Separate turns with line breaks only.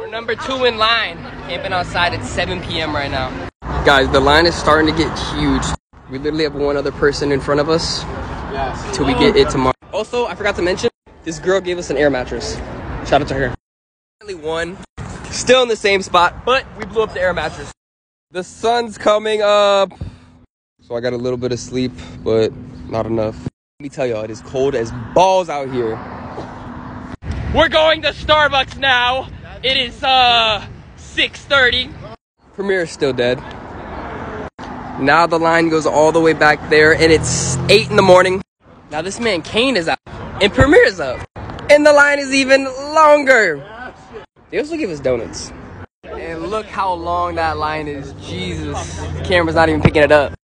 We're number two in line. Camping outside at 7 p.m. right now. Guys, the line is starting to get huge. We literally have one other person in front of us till we get it tomorrow. Also, I forgot to mention, this girl gave us an air mattress. Shout out to her. Finally won. Still in the same spot, but we blew up the air mattress. The sun's coming up. So I got a little bit of sleep, but not enough. Let me tell y'all, it is cold as balls out here. We're going to Starbucks now. It is uh 6:30. Premiere is still dead. Now the line goes all the way back there, and it's 8 in the morning. Now this man Kane is out, and Premiere is up. And the line is even longer. They also give us donuts. And look how long that line is. Jesus. The camera's not even picking it up.